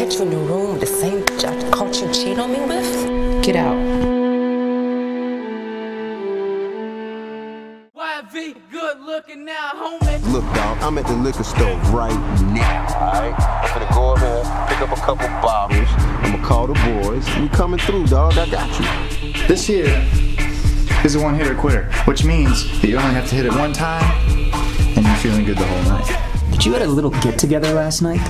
catch you in your room with the same judge caught you cheat on me with? Get out. YV, good looking now, homie. Look, dog, I'm at the liquor store right now, alright? I'm gonna go over there, pick up a couple bottles. I'm gonna call the boys. We coming through, dog. I got you. This here is a one hitter quitter, which means that you only have to hit it one time and you're feeling good the whole night. But you had a little get together last night?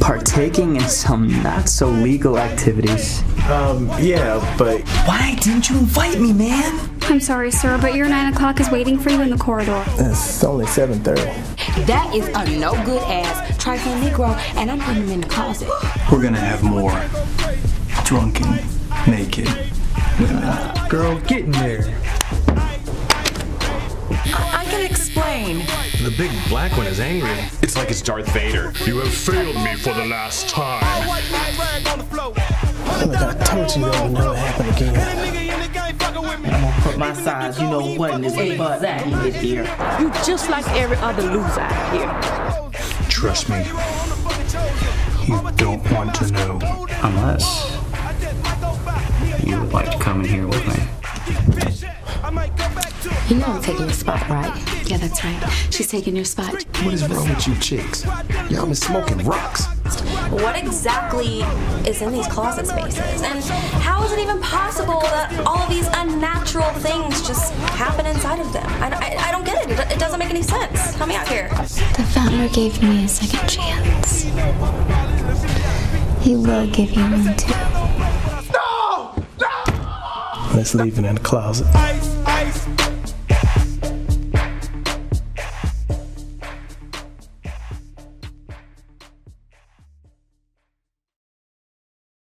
Partaking in some not so legal activities. Um, yeah, but Why didn't you invite me, man? I'm sorry, sir, but your 9 o'clock is waiting for you in the corridor. it's only 7:30. That is a no good ass trifling Negro, and I'm putting him in the closet. We're gonna have more drunken, naked women. Girl, get in there. I can explain. The big black one is angry. It's like it's Darth Vader. You have failed me for the last time. Look, oh I told you that would never happen again. I'm gonna Put my size, you know what, in this but that in this here. You just like every other loser out here. Trust me, you don't want to know. Unless you would like to come in here with me. You know I'm taking your spot, right? Yeah, that's right. She's taking your spot. What is wrong with you chicks? Y'all been smoking rocks. What exactly is in these closet spaces? And how is it even possible that all of these unnatural things just happen inside of them? I, I, I don't get it. it. It doesn't make any sense. Help me out here. The founder gave me a second chance. He will give you one too. Let's leave it in the closet.